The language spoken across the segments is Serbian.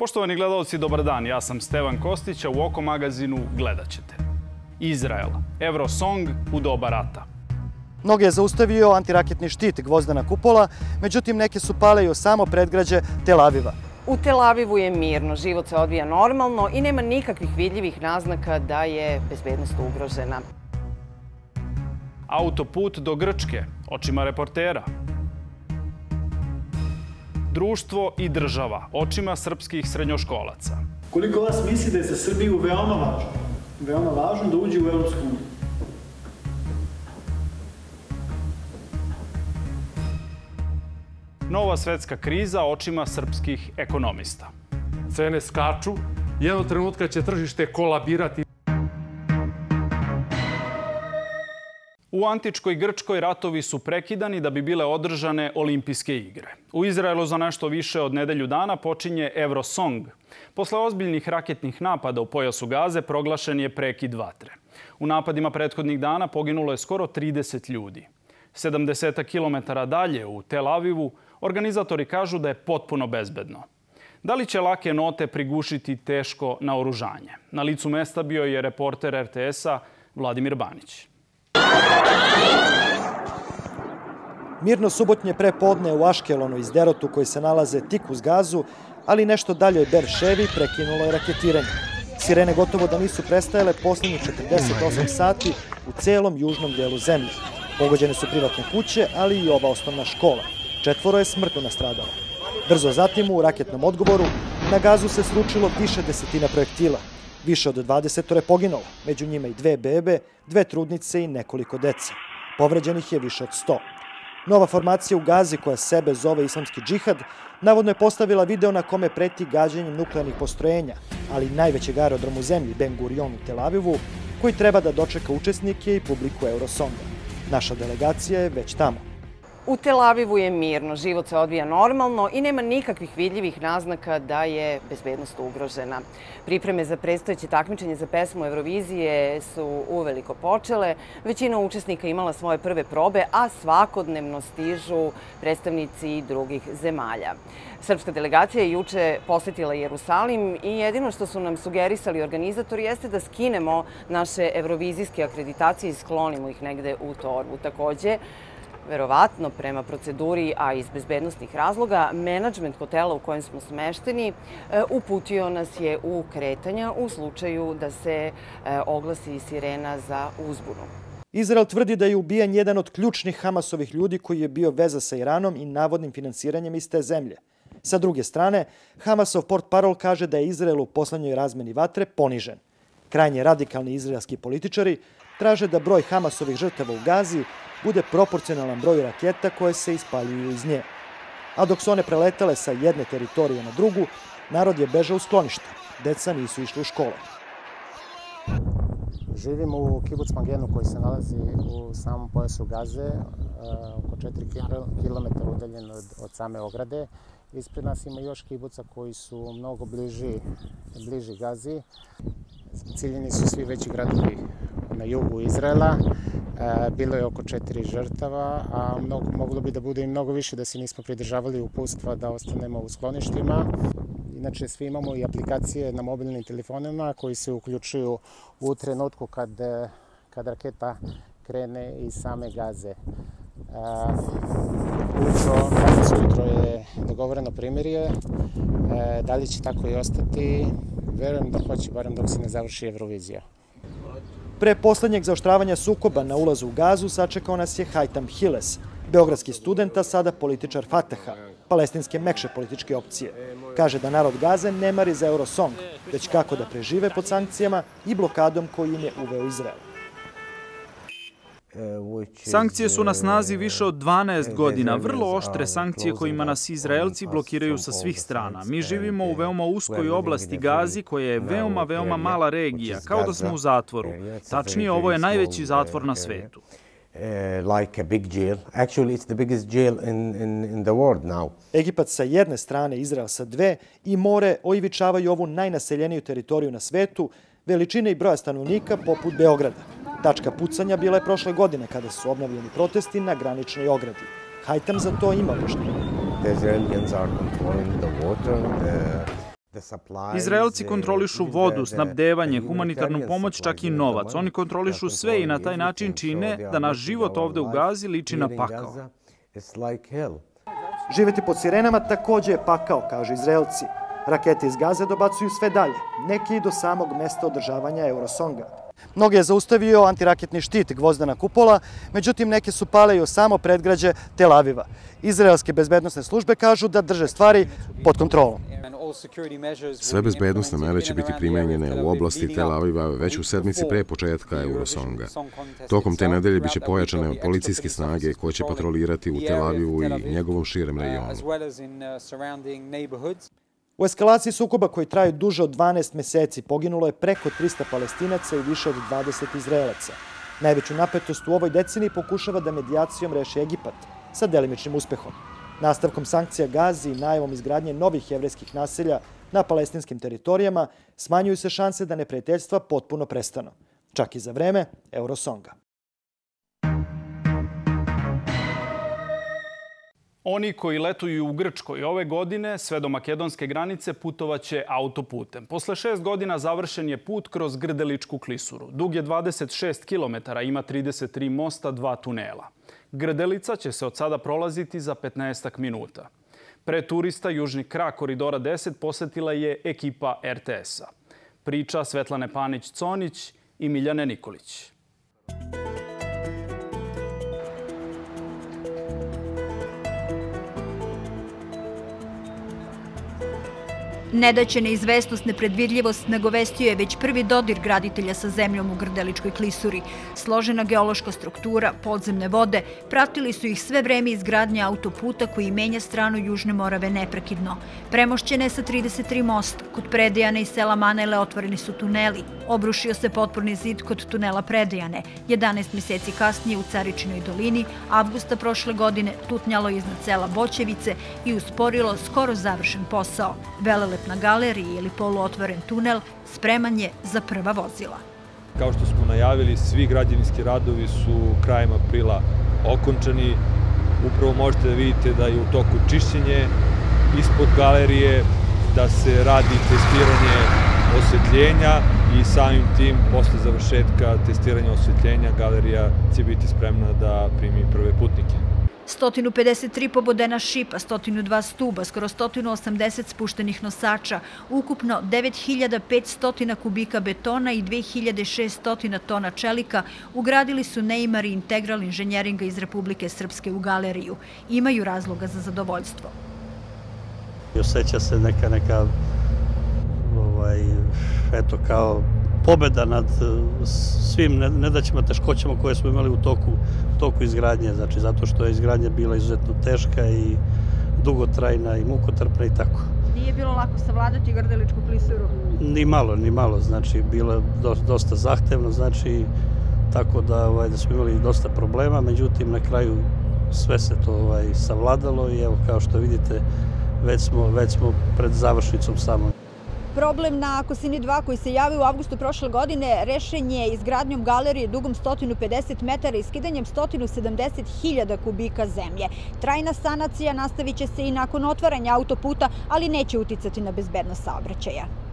Poštovani gledalci, dobar dan. Ja sam Stevan Kostić, a u Oko magazinu gledat ćete. Izrael. Eurosong u doba rata. Mnoge je zaustavio antiraketni štit Gvozdana kupola, međutim neke su pale i o samo predgrađe Tel Aviva. U Tel Avivu je mirno, život se odvija normalno i nema nikakvih vidljivih naznaka da je bezbednost ugrožena. Autoput do Grčke, očima reportera. Društvo i država, očima srpskih srednjoškolaca. Koliko vas misli da je za Srbiju veoma važno, veoma važno da uđe u Evropsku uniju? Nova svetska kriza očima srpskih ekonomista. Cene skaču, jednog trenutka će tržište kolabirati. U antičkoj Grčkoj ratovi su prekidani da bi bile održane olimpijske igre. U Izraelu za nešto više od nedelju dana počinje Eurosong. Posle ozbiljnih raketnih napada u pojasu Gaze proglašen je prekid vatre. U napadima prethodnih dana poginulo je skoro 30 ljudi. 70 km dalje u Tel Avivu organizatori kažu da je potpuno bezbedno. Da li će lake note prigušiti teško naoružanje? Na licu mesta bio je reporter RTS-a Vladimir Banić. Mirno subotnje prepodne u Aškelonu iz Derotu koji se nalaze tik uz gazu, ali nešto dalje od Berševi prekinulo je raketiranje. Sirene gotovo da nisu prestajale poslednjih 48 sati u celom južnom delu zemlje. Pogođene su privatne kuće, ali i ova osnovna škola. Četvoro je smrtno nastradalo. Brzo zatim u raketnom odgovoru na gazu se sručilo više desetina projektila. Više od 20 je poginulo, među njima i dve bebe, dve trudnice i nekoliko dece. Povređenih je više od 100. Nova formacija u Gazi, koja sebe zove Islamski džihad, navodno je postavila video na kome preti gađanjem nuklearnih postrojenja, ali najvećeg aerodromu u zemlji, Ben Gurion u Tel Avivu, koji treba da dočeka učesnike i publiku Eurosonga. Naša delegacija je već tamo. U Tel Avivu je mirno, život se odvija normalno i nema nikakvih vidljivih naznaka da je bezbednost ugrožena. Pripreme za predstojeće takmičenje za pesmu Eurovizije su uveliko počele. Većina učesnika imala svoje prve probe, a svakodnevno stižu predstavnici drugih zemalja. Srpska delegacija je juče posetila Jerusalim i jedino što su nam sugerisali organizatori jeste da skinemo naše evrovizijske akreditacije i sklonimo ih negde u torbu. Takođe, verovatno prema proceduri, a iz bezbednostnih razloga, menadžment hotela u kojem smo smešteni e, uputio nas je u kretanja u slučaju da se e, oglasi sirena za uzbunu. Izrael tvrdi da je ubijan jedan od ključnih Hamasovih ljudi koji je bio veza sa Iranom i navodnim finansiranjem iz te zemlje. Sa druge strane, Hamasov port parol kaže da je Izrael u poslednjoj razmeni vatre ponižen. Krajnje radikalni izraelski političari traže da broj Hamasovih žrtava u Gazi bude proporcionalan broju raketa koje se ispaljuju iz nje. A dok su one preletale sa jedne teritorije na drugu, narod je bežao u sklonište. Deca nisu išli u škole. Živim u kibuc Mangenu koji se nalazi u samom pojasu Gaze, e, oko 4 km udaljen od, od same ograde. Ispred nas ima još kibuca koji su mnogo bliži, bliži Gazi. Ciljeni su svi veći gradovi na jugu Izraela. E, bilo je oko četiri žrtava, a mnogo, moglo bi da bude i mnogo više da se nismo pridržavali upustva da ostanemo u skloništima. Inače, svi imamo i aplikacije na mobilnim telefonima koji se uključuju u trenutku kad, kad raketa krene iz same gaze. Uh, ujutro, danas ujutro je dogovoreno primirje, da li će tako i ostati, verujem da hoće, barem dok se ne završi Eurovizija. Pre poslednjeg zaoštravanja sukoba na ulazu u gazu sačekao nas je Hajtam Hiles, beogradski student, a sada političar Fataha, palestinske mekše političke opcije. Kaže da narod Gaze ne mari za Eurosong, već kako da prežive pod sankcijama i blokadom koju im je uveo Izrael. Sankcije su na snazi više od 12 godina, vrlo oštre sankcije kojima nas Izraelci blokiraju sa svih strana. Mi živimo u veoma uskoj oblasti Gazi koja je veoma, veoma mala regija, kao da smo u zatvoru. Tačnije, ovo je najveći zatvor na svetu. like a big jail. Actually, it's the biggest jail in, in, in the world now. Egipat sa jedne strane, Izrael sa dve i more oivičavaju ovu najnaseljeniju teritoriju na svetu, veličine i broja stanovnika poput Beograda. Tačka pucanja bila je prošle godine kada su obnavljeni protesti na graničnoj ogradi. Hajtam za to ima objašnjenje. The Israelis are controlling the water. The Izraelci kontrolišu vodu, snabdevanje, humanitarnu pomoć, čak i novac. Oni kontrolišu sve i na taj način čine da naš život ovde u Gazi liči na pakao. Živeti pod sirenama takođe je pakao, kažu Izraelci. Rakete iz Gaze dobacuju sve dalje, neki i do samog mesta održavanja Eurosonga. Mnoge je zaustavio antiraketni štit gvozdana kupola, međutim neke su pale i o samo predgrađe Tel Aviva. Izraelske bezbednostne službe kažu da drže stvari pod kontrolom. Sve bezbednostne mere će biti primenjene u oblasti Tel Aviva već u sedmici pre početka Eurosonga. Tokom te nedelje biće pojačane policijske snage koje će patrolirati u Tel Avivu i njegovom širem regionu. U eskalaciji sukoba koji traju duže od 12 meseci poginulo je preko 300 palestinaca i više od 20 izraelaca. Najveću napetost u ovoj deceniji pokušava da medijacijom reši Egipat, sa delimičnim uspehom. Nastavkom sankcija Gazi i najavom izgradnje novih jevreskih naselja na palestinskim teritorijama smanjuju se šanse da neprijateljstva potpuno prestanu, čak i za vreme Eurosonga. Oni koji letuju u Grčkoj ove godine sve do makedonske granice putovaće autoputem. Posle šest godina završen je put kroz Grdeličku klisuru. Dug je 26 km, ima 33 mosta, dva tunela. Grdelica će se od sada prolaziti za 15 minuta. Pre turista južni krak koridora 10 posetila je ekipa RTS-a. Priča Svetlane Panić-Conić i Miljane Nikolić. Nedaće neizvestnost, nepredvidljivost nagovestio je već prvi dodir graditelja sa zemljom u Grdeličkoj klisuri. Složena geološka struktura, podzemne vode, pratili su ih sve vreme izgradnje autoputa koji menja stranu Južne Morave neprekidno. Premošćene sa 33 mosta, kod Predejane i sela Manele otvoreni su tuneli. Obrušio se potporni zid kod tunela Predejane. 11 meseci kasnije u Caričinoj dolini, avgusta prošle godine, tutnjalo iznad sela Boćevice i usporilo skoro završen posao. Velele na galeriji ili poluotvoren tunel spreman je za prva vozila. Kao što smo najavili, svi građevinski radovi su krajem aprila okončani. Upravo možete da vidite da je u toku čišćenje ispod galerije, da se radi testiranje osvetljenja i samim tim, posle završetka testiranja osvetljenja, galerija će biti spremna da primi prve putnike. 153 pobodena šipa, 102 stuba, skoro 180 spuštenih nosača, ukupno 9500 kubika betona i 2600 tona čelika ugradili su Neymar i Integral inženjeringa iz Republike Srpske u galeriju. Imaju razloga za zadovoljstvo. Osjeća se neka, neka ovaj, eto kao pobeda nad e, svim nedaćima, teškoćama koje smo imali u toku, toku izgradnje, znači zato što je izgradnja bila izuzetno teška i dugotrajna i mukotrpna i tako. Nije bilo lako savladati Grdeličku klisuru? Ni malo, ni malo, znači bilo je dosta zahtevno, znači tako da, ovaj, da smo imali dosta problema, međutim na kraju sve se to ovaj, savladalo i evo kao što vidite već smo, već smo pred završnicom samo. Problem na Kosini 2 koji se javio u avgustu prošle godine rešen je izgradnjom galerije dugom 150 metara i skidanjem 170.000 kubika zemlje. Trajna sanacija nastavit će se i nakon otvaranja autoputa, ali neće uticati na bezbednost saobraćaja.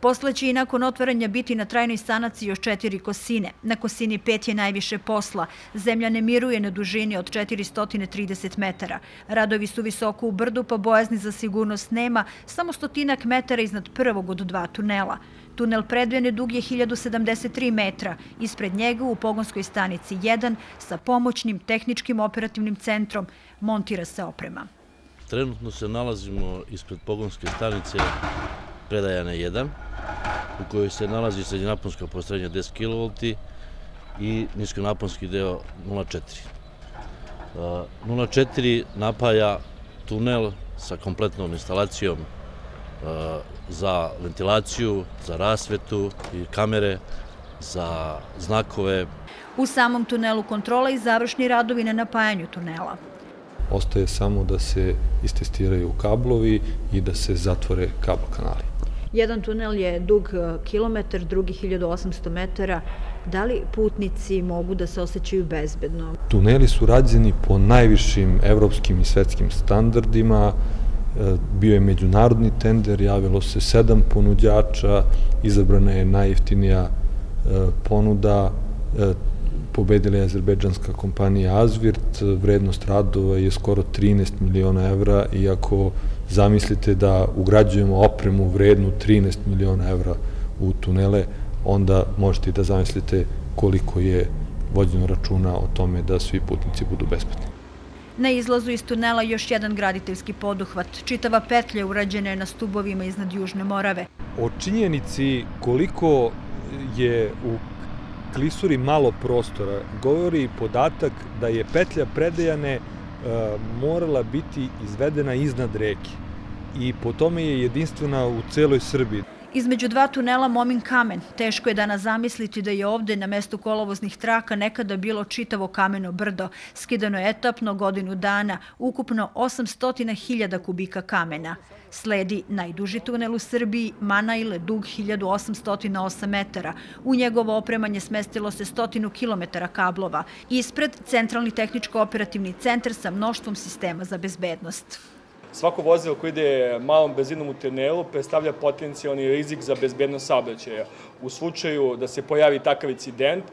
Posle će i nakon otvaranja biti na trajnoj sanaciji još četiri kosine. Na kosini 5 je najviše posla. Zemlja ne miruje na dužini od 430 metara. Radovi su visoko u brdu, pa bojazni za sigurnost nema, samo stotinak metara iznad prvog od dva tunela. Tunel predvene dug je 1073 metra. Ispred njega u pogonskoj stanici 1 sa pomoćnim tehničkim operativnim centrom montira se oprema. Trenutno se nalazimo ispred pogonske stanice Predajane 1 u kojoj se nalazi srednjenaponska posrednja 10 kV i niskonaponski deo 0,4. 0,4 napaja tunel sa kompletnom instalacijom za ventilaciju, za rasvetu i kamere, za znakove. U samom tunelu kontrola i završni radovi na napajanju tunela. Ostaje samo da se istestiraju kablovi i da se zatvore kablo kanali. Jedan tunel je dug e, kilometar, drugi 1800 metara. Da li putnici mogu da se osjećaju bezbedno? Tuneli su rađeni po najvišim evropskim i svetskim standardima bio je međunarodni tender, javilo se sedam ponuđača, izabrana je najjeftinija ponuda, pobedila je azerbejdžanska kompanija Azvirt, vrednost radova je skoro 13 miliona evra, iako zamislite da ugrađujemo opremu vrednu 13 miliona evra u tunele, onda možete da zamislite koliko je vođeno računa o tome da svi putnici budu besplatni. Na izlazu iz tunela još jedan graditeljski poduhvat. Čitava petlja urađena je na stubovima iznad Južne Morave. O činjenici koliko je u klisuri malo prostora govori podatak da je petlja predejane morala biti izvedena iznad reke i po tome je jedinstvena u celoj Srbiji. Između dva tunela Momin kamen. Teško je danas zamisliti da je ovde na mestu kolovoznih traka nekada bilo čitavo kameno brdo. Skidano je etapno godinu dana, ukupno 800.000 kubika kamena. Sledi najduži tunel u Srbiji, Manajle, dug 1808 metara. U njegovo opremanje smestilo se stotinu kilometara kablova. Ispred, centralni tehničko-operativni centar sa mnoštvom sistema za bezbednost. Svako vozilo koje ide malom benzinom u tunelu predstavlja potencijalni rizik za bezbednost saobraćaja. U slučaju da se pojavi takav incident,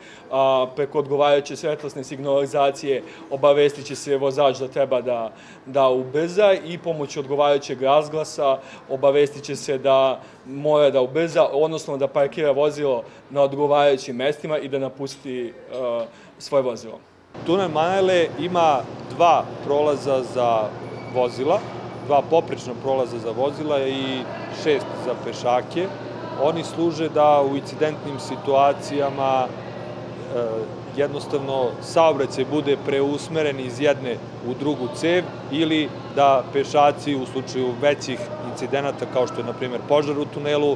preko odgovarajuće svetlosne signalizacije obavestit će se vozač da treba da, da ubrza i pomoću odgovarajućeg razglasa obavestit će se da mora da ubrza, odnosno da parkira vozilo na odgovarajućim mestima i da napusti svoje vozilo. Tunel Manele ima dva prolaza za vozila, dva poprečna prolaza za vozila i šest za pešake. Oni služe da u incidentnim situacijama e, jednostavno saobraćaj bude preusmeren iz jedne u drugu cev ili da pešaci u slučaju većih incidenata kao što je na primjer požar u tunelu e,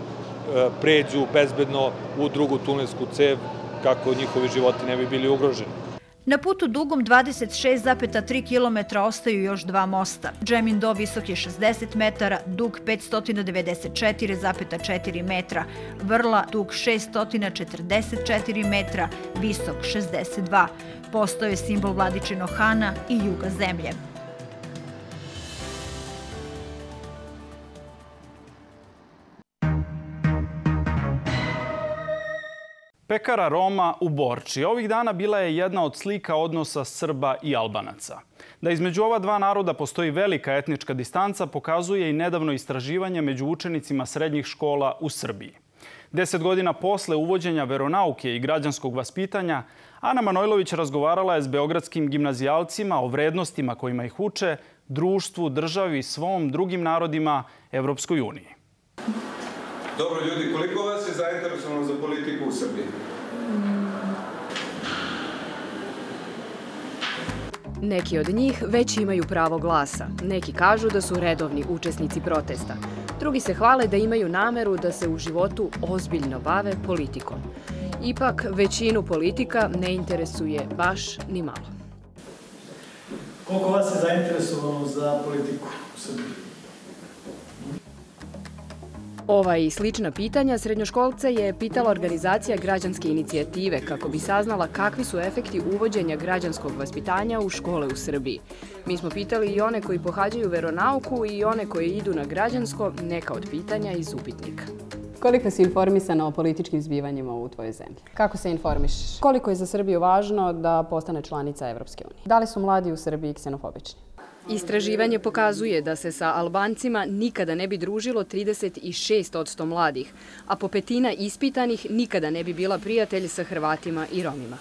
pređu bezbedno u drugu tunelsku cev kako njihovi životi ne bi bili ugroženi. Na putu dugom 26,3 km ostaju još dva mosta. Džemin do visok je 60 metara, dug 594,4 metra, Vrla dug 644 metra, visok 62. Postoje simbol Vladičinog Hana i juga zemlje. Pekara Roma u Borči ovih dana bila je jedna od slika odnosa Srba i Albanaca. Da između ova dva naroda postoji velika etnička distanca pokazuje i nedavno istraživanje među učenicima srednjih škola u Srbiji. Deset godina posle uvođenja veronauke i građanskog vaspitanja, Ana Manojlović razgovarala je s beogradskim gimnazijalcima o vrednostima kojima ih uče, društvu, državi, svom, drugim narodima, Evropskoj uniji. Dobro ljudi, koliko vas je zainteresovano za politiku u Srbiji? Neki od njih već imaju pravo glasa. Neki kažu da su redovni učesnici protesta. Drugi se hvale da imaju nameru da se u životu ozbiljno bave politikom. Ipak, većinu politika ne interesuje baš ni malo. Koliko vas je zainteresovano za politiku u Srbiji? Ova i slična pitanja srednjoškolce je pitala organizacija građanske inicijative kako bi saznala kakvi su efekti uvođenja građanskog vaspitanja u škole u Srbiji. Mi smo pitali i one koji pohađaju veronauku i one koji idu na građansko, neka od pitanja iz upitnika. Koliko si informisana o političkim zbivanjima u tvojoj zemlji? Kako se informišeš? Koliko je za Srbiju važno da postane članica Evropske unije? Da li su mladi u Srbiji ksenofobični? Istraživanje pokazuje da se sa Albancima nikada ne bi družilo 36% mladih, a po petina ispitanih nikada ne bi bila prijatelj sa Hrvatima i Romima.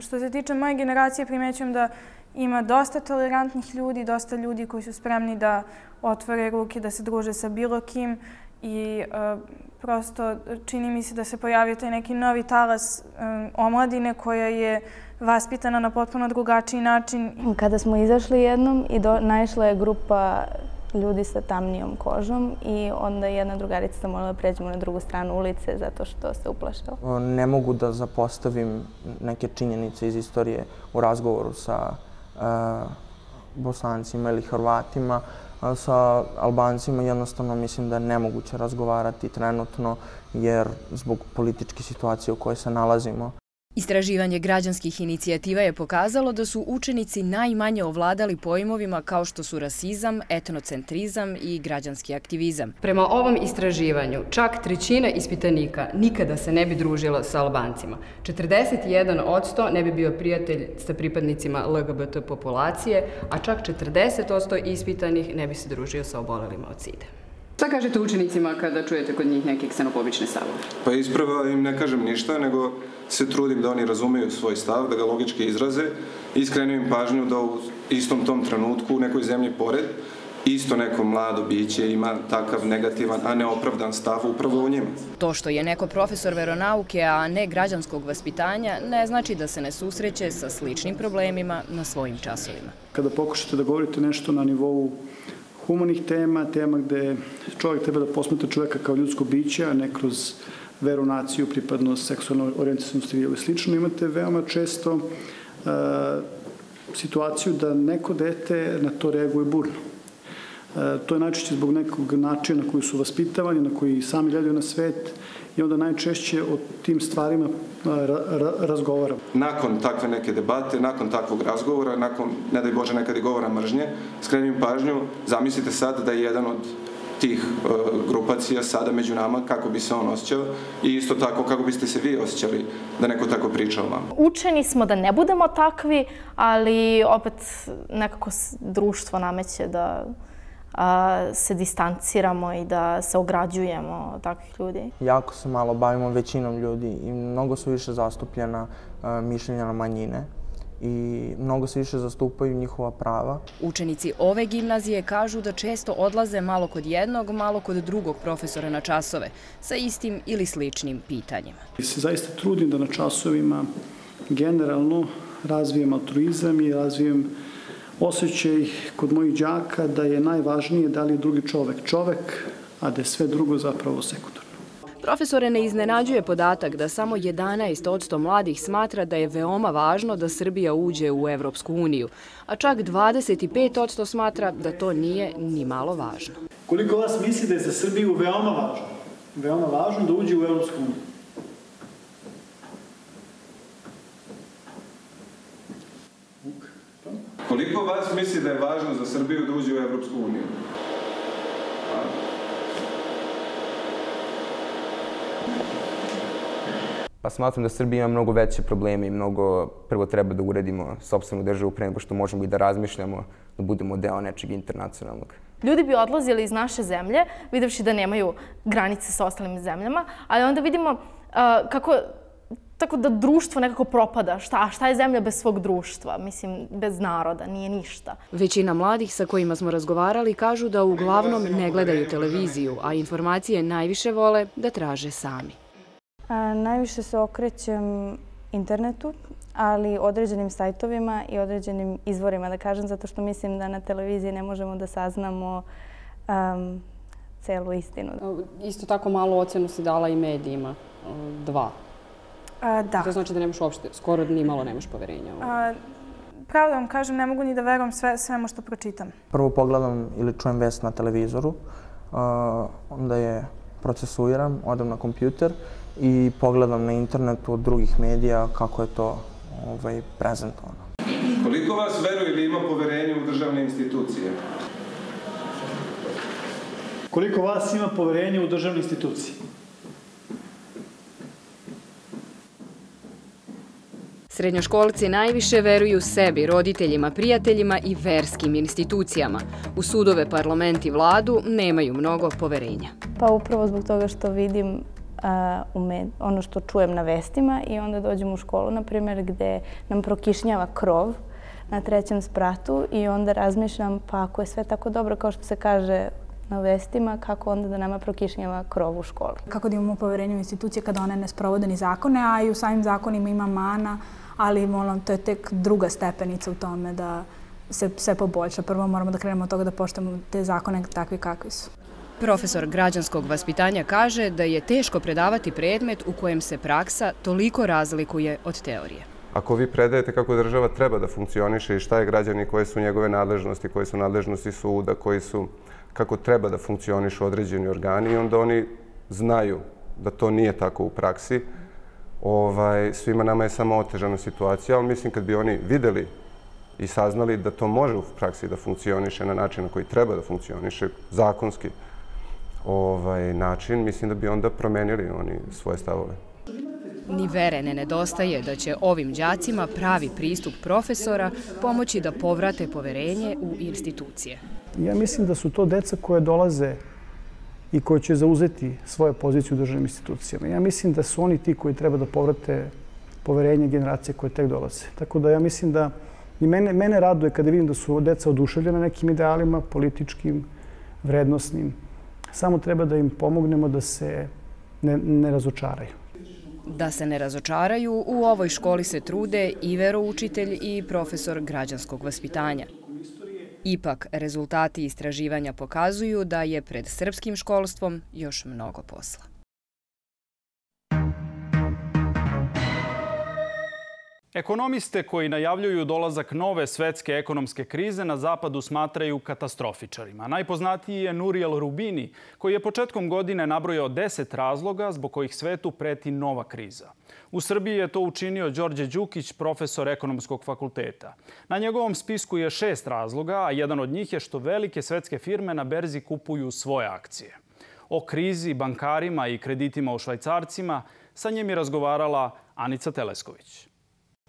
Što se tiče moje generacije, primećujem da ima dosta tolerantnih ljudi, dosta ljudi koji su spremni da otvore ruke, da se druže sa bilo kim i uh, prosto čini mi se da se pojavio taj neki novi talas um, omladine koja je vaspitana na potpuno drugačiji način. Kada smo izašli jednom i do, naišla je grupa ljudi sa tamnijom kožom i onda jedna drugarica sam morala da pređemo na drugu stranu ulice zato što se uplašao. Ne mogu da zapostavim neke činjenice iz istorije u razgovoru sa uh, bosancima ili hrvatima. Sa albancima jednostavno mislim da je nemoguće razgovarati trenutno jer zbog političke situacije u kojoj se nalazimo Istraživanje građanskih inicijativa je pokazalo da su učenici najmanje ovladali pojmovima kao što su rasizam, etnocentrizam i građanski aktivizam. Prema ovom istraživanju, čak trećina ispitanika nikada se ne bi družila sa Albancima. 41% ne bi bio prijatelj sa pripadnicima LGBT populacije, a čak 40% ispitanih ne bi se družio sa obolelima od side. Šta kažete učenicima kada čujete kod njih neke ksenofobične stavove? Pa isprava im ne kažem ništa, nego se trudim da oni razumeju svoj stav, da ga logički izraze i im pažnju da u istom tom trenutku u nekoj zemlji pored isto neko mlado biće ima takav negativan, a neopravdan stav upravo u njima. To što je neko profesor veronauke, a ne građanskog vaspitanja, ne znači da se ne susreće sa sličnim problemima na svojim časovima. Kada pokušate da govorite nešto na nivou humanih tema, tema gde čovjek treba da posmeta čoveka kao ljudsko biće, a ne kroz veru, naciju, pripadnost, seksualnu orijentacijnost ili slično, imate veoma često uh, situaciju da neko dete na to reaguje burno. Uh, to je najčešće zbog nekog načina na koji su vaspitavani, na koji sami gledaju na svet i onda najčešće o tim stvarima ra, ra, razgovaramo. Nakon takve neke debate, nakon takvog razgovora, nakon, ne daj Bože, nekad i govora mržnje, skrenim pažnju, zamislite sad da je jedan od tih uh, grupacija sada među nama, kako bi se on osjećao i isto tako kako biste se vi osjećali da neko tako priča o vama. Učeni smo da ne budemo takvi, ali opet nekako društvo nameće da se distanciramo i da se ograđujemo od takvih ljudi. Jako se malo bavimo većinom ljudi i mnogo su više zastupljena mišljenja na manjine i mnogo se više zastupaju njihova prava. Učenici ove gimnazije kažu da često odlaze malo kod jednog, malo kod drugog profesora na časove sa istim ili sličnim pitanjima. Se zaista trudim da na časovima generalno razvijem altruizam i razvijem osjećaj kod mojih đaka da je najvažnije da li je drugi čovek čovek, a da je sve drugo zapravo sekundarno. Profesore ne iznenađuje podatak da samo 11% mladih smatra da je veoma važno da Srbija uđe u Evropsku uniju, a čak 25% smatra da to nije ni malo važno. Koliko vas misli da je za Srbiju veoma važno? Veoma važno da uđe u Evropsku uniju? Koliko vas misli da je važno za Srbiju da uđe u Evropsku uniju? Pa smatram da Srbija ima mnogo veće probleme i mnogo prvo treba da uredimo sobstvenu državu pre nego što možemo i da razmišljamo da budemo deo nečeg internacionalnog. Ljudi bi odlazili iz naše zemlje, videvši da nemaju granice sa ostalim zemljama, ali onda vidimo uh, kako tako da društvo nekako propada. Šta, šta je zemlja bez svog društva? Mislim, bez naroda, nije ništa. Većina mladih sa kojima smo razgovarali kažu da uglavnom ne gledaju televiziju, a informacije najviše vole da traže sami. A, najviše se okrećem internetu, ali određenim sajtovima i određenim izvorima, da kažem, zato što mislim da na televiziji ne možemo da saznamo um, celu istinu. Isto tako malu ocenu si dala i medijima. Dva. A, da. To znači da nemaš uopšte, skoro ni malo nemaš poverenja. A, pravo da vam kažem, ne mogu ni da verujem sve, svemu što pročitam. Prvo pogledam ili čujem vest na televizoru, uh, onda je procesuiram, odem na kompjuter i pogledam na internetu od drugih medija kako je to ovaj, prezentovano. Koliko vas veruje ili ima poverenje u državne institucije? Koliko vas ima poverenje u državne institucije? Srednjoškolci najviše veruju sebi, roditeljima, prijateljima i verskim institucijama. U sudove, parlament i vladu nemaju mnogo poverenja. Pa upravo zbog toga što vidim uh, med, ono što čujem na vestima i onda dođem u školu, na primjer, gde nam prokišnjava krov na trećem spratu i onda razmišljam pa ako je sve tako dobro kao što se kaže na vestima, kako onda da nama prokišnjava krov u školi. Kako da imamo poverenje u institucije kada one ne sprovode ni zakone, a i u samim zakonima ima mana, ali molim, to je tek druga stepenica u tome da se sve poboljša. Prvo moramo da krenemo od toga da poštamo te zakone takvi kakvi su. Profesor građanskog vaspitanja kaže da je teško predavati predmet u kojem se praksa toliko razlikuje od teorije. Ako vi predajete kako država treba da funkcioniše i šta je građani, koje su njegove nadležnosti, koje su nadležnosti suda, koji su, kako treba da funkcionišu određeni organi, onda oni znaju da to nije tako u praksi, ovaj, svima nama je samo otežana situacija, ali mislim kad bi oni videli i saznali da to može u praksi da funkcioniše na način na koji treba da funkcioniše, zakonski ovaj, način, mislim da bi onda promenili oni svoje stavove. Ni vere ne nedostaje da će ovim đacima pravi pristup profesora pomoći da povrate poverenje u institucije. Ja mislim da su to deca koje dolaze i koje će zauzeti svoje pozicije u državnim institucijama. Ja mislim da su oni ti koji treba da povrate poverenje generacije koje tek dolaze. Tako da ja mislim da i mene, mene raduje kada vidim da su deca oduševljena nekim idealima, političkim, vrednostnim. Samo treba da im pomognemo da se ne, ne razočaraju. Da se ne razočaraju, u ovoj školi se trude i veroučitelj i profesor građanskog vaspitanja. Ipak, rezultati istraživanja pokazuju da je pred srpskim školstvom još mnogo posla. Ekonomiste koji najavljuju dolazak nove svetske ekonomske krize na zapadu smatraju katastrofičarima. Najpoznatiji je Nuriel Rubini, koji je početkom godine nabrojao 10 razloga zbog kojih svetu preti nova kriza. U Srbiji je to učinio Đorđe Đukić, profesor ekonomskog fakulteta. Na njegovom spisku je šest razloga, a jedan od njih je što velike svetske firme na berzi kupuju svoje akcije. O krizi, bankarima i kreditima u švajcarcima sa njim je razgovarala Anica Telesković.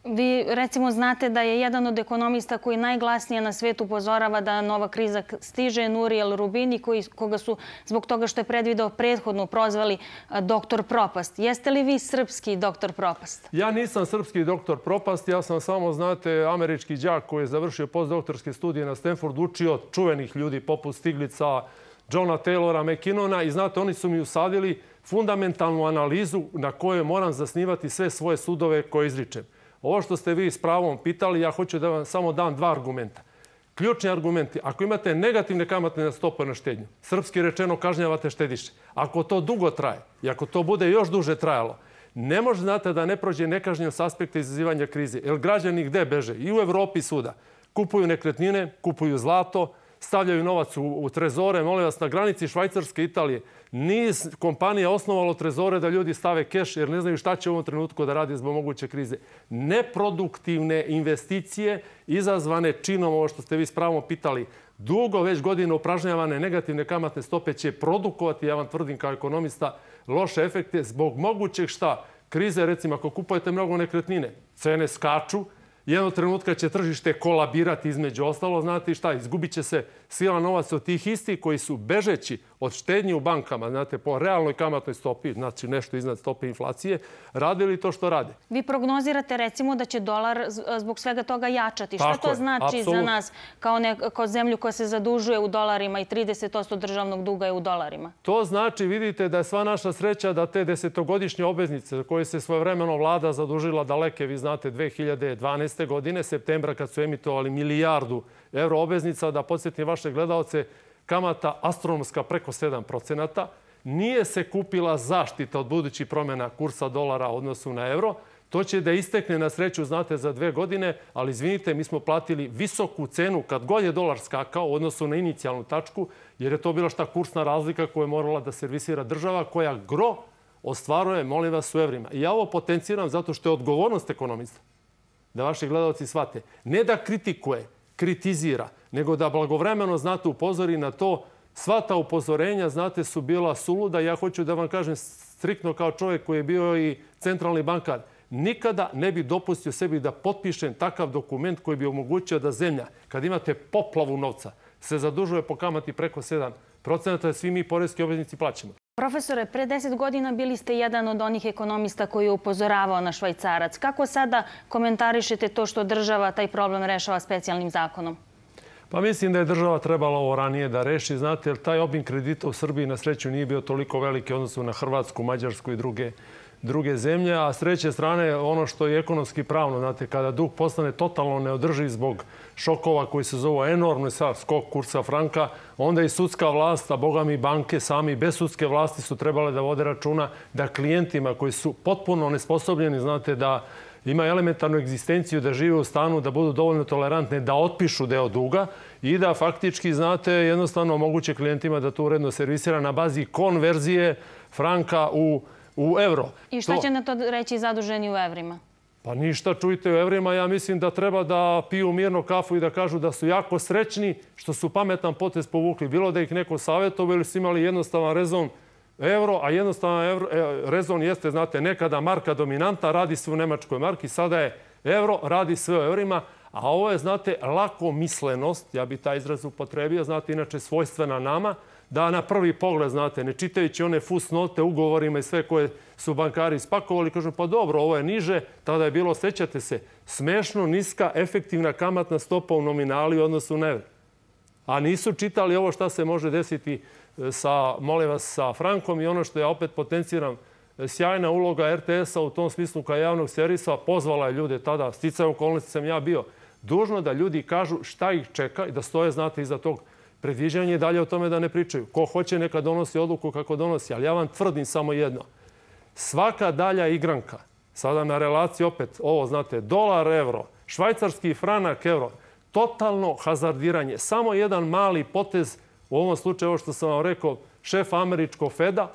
Vi recimo znate da je jedan od ekonomista koji najglasnije na svetu upozorava da nova kriza stiže, Nuriel Rubini, koji, koga su zbog toga što je predvideo prethodno prozvali doktor Propast. Jeste li vi srpski doktor Propast? Ja nisam srpski doktor Propast, ja sam samo, znate, američki đak koji je završio postdoktorske studije na Stanford, učio od čuvenih ljudi poput Stiglica, Johna Taylora, McKinnona i znate, oni su mi usadili fundamentalnu analizu na kojoj moram zasnivati sve svoje sudove koje izričem. Ovo što ste vi s pravom pitali, ja hoću da vam samo dam dva argumenta. Ključni argumenti, ako imate negativne kamatne stope na štednju, srpski rečeno kažnjavate štediše. Ako to dugo traje i ako to bude još duže trajalo, ne može znate da ne prođe nekažnjen s aspekta izazivanja krize. Jer građani gde beže? I u Evropi suda. Kupuju nekretnine, kupuju zlato, stavljaju novac u, u trezore, molim vas, na granici Švajcarske Italije niz kompanija osnovalo trezore da ljudi stave keš jer ne znaju šta će u ovom trenutku da radi zbog moguće krize. Neproduktivne investicije izazvane činom, ovo što ste vi spravo pitali, dugo već godine upražnjavane negativne kamatne stope će produkovati, ja vam tvrdim kao ekonomista, loše efekte zbog mogućeg šta? Krize, recimo, ako kupujete mnogo nekretnine, cene skaču, jednog trenutka će tržište kolabirati između ostalo. Znate šta, izgubit će se sila novac od tih istih koji su bežeći od štednje u bankama, znate, po realnoj kamatnoj stopi, znači nešto iznad stope inflacije, radili to što rade. Vi prognozirate recimo da će dolar zbog svega toga jačati. Šta to znači za nas kao, ne, kao zemlju koja se zadužuje u dolarima i 30% državnog duga je u dolarima? To znači, vidite, da je sva naša sreća da te desetogodišnje obveznice koje se svojevremeno vlada zadužila daleke, vi znate, 2012. godine, septembra kad su emitovali milijardu euro obveznica, da podsjetim vaše gledalce, kamata astronomska preko 7 procenata. Nije se kupila zaštita od budućih promjena kursa dolara u odnosu na euro. To će da istekne na sreću, znate, za dve godine, ali izvinite, mi smo platili visoku cenu kad god je dolar skakao u odnosu na inicijalnu tačku, jer je to bila šta kursna razlika koja je morala da servisira država, koja gro ostvaruje, molim vas, u evrima. I ja ovo potenciram zato što je odgovornost ekonomista, da vaši gledalci shvate, ne da kritikuje, kritizira, nego da blagovremeno, znate, upozori na to. Sva ta upozorenja, znate, su bila suluda. Ja hoću da vam kažem striktno kao čovjek koji je bio i centralni bankar. Nikada ne bi dopustio sebi da potpišem takav dokument koji bi omogućio da zemlja, kad imate poplavu novca, se zadužuje po kamati preko 7 procenata, svi mi porezki obveznici plaćamo. Profesore, pre deset godina bili ste jedan od onih ekonomista koji je upozoravao na švajcarac. Kako sada komentarišete to što država taj problem rešava specijalnim zakonom? Pa mislim da je država trebala ovo ranije da reši. Znate, jer taj obim kredita u Srbiji na sreću nije bio toliko veliki odnosu na Hrvatsku, Mađarsku i druge druge zemlje, a s treće strane ono što je ekonomski pravno, znate, kada dug postane totalno neodrživ zbog šokova koji se zovu enormni sad skok kursa franka, onda i sudska vlast, a boga mi banke sami bez sudske vlasti su trebale da vode računa da klijentima koji su potpuno nesposobljeni, znate, da ima elementarnu egzistenciju da žive u stanu, da budu dovoljno tolerantne, da otpišu deo duga i da faktički, znate, jednostavno moguće klijentima da to uredno servisira na bazi konverzije franka u u evro. I šta će na to reći zaduženi u evrima? Pa ništa, čujte u evrima, ja mislim da treba da piju mirno kafu i da kažu da su jako srećni što su pametan potez povukli. Bilo da ih neko savjetovao ili su imali jednostavan rezon evro, a jednostavan evro, e, rezon jeste, znate, nekada marka dominanta, radi sve u nemačkoj marki, sada je evro, radi sve u evrima, a ovo je, znate, lako mislenost, ja bi taj izraz upotrebio, znate, inače svojstvena nama, da na prvi pogled, znate, ne čitajući one fusnote ugovorima i sve koje su bankari ispakovali, kažu pa dobro, ovo je niže, tada je bilo, sećate se, smešno niska efektivna kamatna stopa u nominali u odnosu na evre. A nisu čitali ovo šta se može desiti e, sa, molim vas, sa Frankom i ono što ja opet potenciram, e, sjajna uloga RTS-a u tom smislu kao javnog servisa, pozvala je ljude tada, sticaju okolnosti sam ja bio, dužno da ljudi kažu šta ih čeka i da stoje, znate, iza tog predviđanja i dalje o tome da ne pričaju. Ko hoće neka donosi odluku kako donosi, ali ja vam tvrdim samo jedno. Svaka dalja igranka, sada na relaciji opet, ovo znate, dolar, evro, švajcarski franak, evro, totalno hazardiranje. Samo jedan mali potez, u ovom slučaju ovo što sam vam rekao, šef američkog Feda,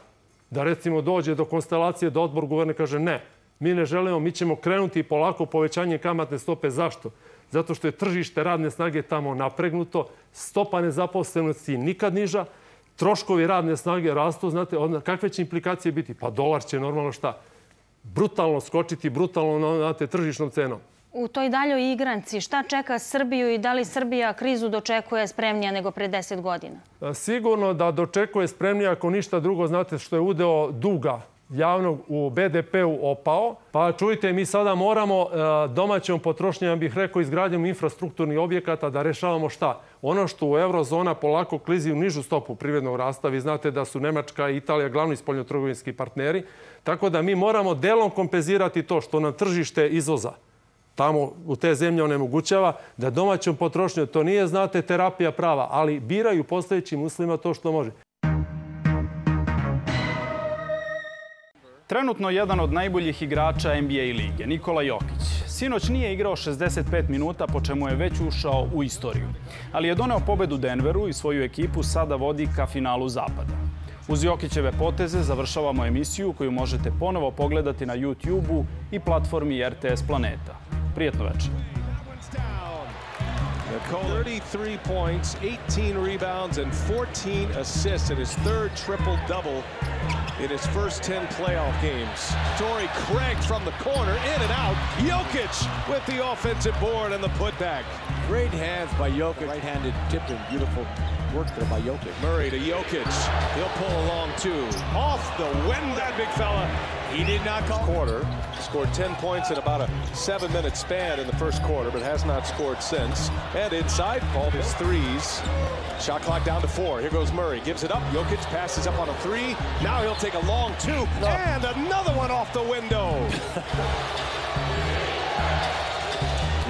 da recimo dođe do konstelacije da odbor guverner kaže ne, mi ne želimo, mi ćemo krenuti polako povećanje kamatne stope. Zašto? Zato što je tržište radne snage tamo napregnuto, stopa nezaposlenosti nikad niža, troškovi radne snage rastu, znate, onda, kakve će implikacije biti? Pa dolar će normalno šta? Brutalno skočiti, brutalno, znate, tržišnom cenom. U toj daljoj igranci, šta čeka Srbiju i da li Srbija krizu dočekuje spremnija nego pre 10 godina? Sigurno da dočekuje spremnija ako ništa drugo, znate što je udeo duga javnog u BDP-u opao. Pa čujte, mi sada moramo e, domaćom potrošnjom, bih rekao, izgradnjom infrastrukturnih objekata da rešavamo šta? Ono što u eurozona polako klizi u nižu stopu privrednog rasta. Vi znate da su Nemačka i Italija glavni spoljnotrgovinski partneri. Tako da mi moramo delom kompenzirati to što nam tržište izvoza tamo u te zemlje onemogućava da domaćom potrošnjom, to nije, znate, terapija prava, ali biraju postojećim uslovima to što može. Trenutno jedan od najboljih igrača NBA lige, Nikola Jokić. Sinoć nije igrao 65 minuta, po čemu je već ušao u istoriju. Ali je doneo pobedu Denveru i svoju ekipu sada vodi ka finalu Zapada. Uz Jokićeve poteze završavamo emisiju koju možete ponovo pogledati na YouTube-u i platformi RTS Planeta. Prijetno večer. 33 points, 18 rebounds and 14 assists in his third triple-double in his first 10 playoff games. Torrey Craig from the corner, in and out. Jokic with the offensive board and the putback. Great hands by Jokic. Right-handed tipping, beautiful work there by Jokic. Murray to Jokic. He'll pull along two. Off the wind, that big fella. He did not call. Quarter scored 10 points in about a seven-minute span in the first quarter, but has not scored since. And inside, all his threes. Shot clock down to four. Here goes Murray. Gives it up. Jokic passes up on a three. Now he'll take a long two. No. And another one off the window.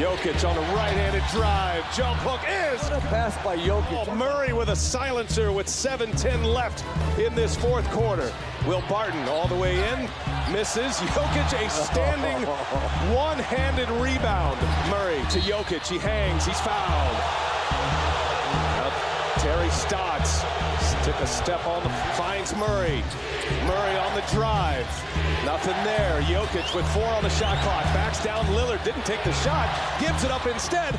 Jokic on a right-handed drive. Jump hook is what a pass by Jokic. Oh, Murray with a silencer with 7-10 left in this fourth quarter. Will Barton all the way in, misses. Jokic a standing one-handed rebound. Murray to Jokic. He hangs. He's fouled. Now, Terry Stotts took a step on the finds Murray. Murray on the drive. Nothing there. Jokic with four on the shot clock. Backs down Lillard. Didn't take the shot. Gives it up instead.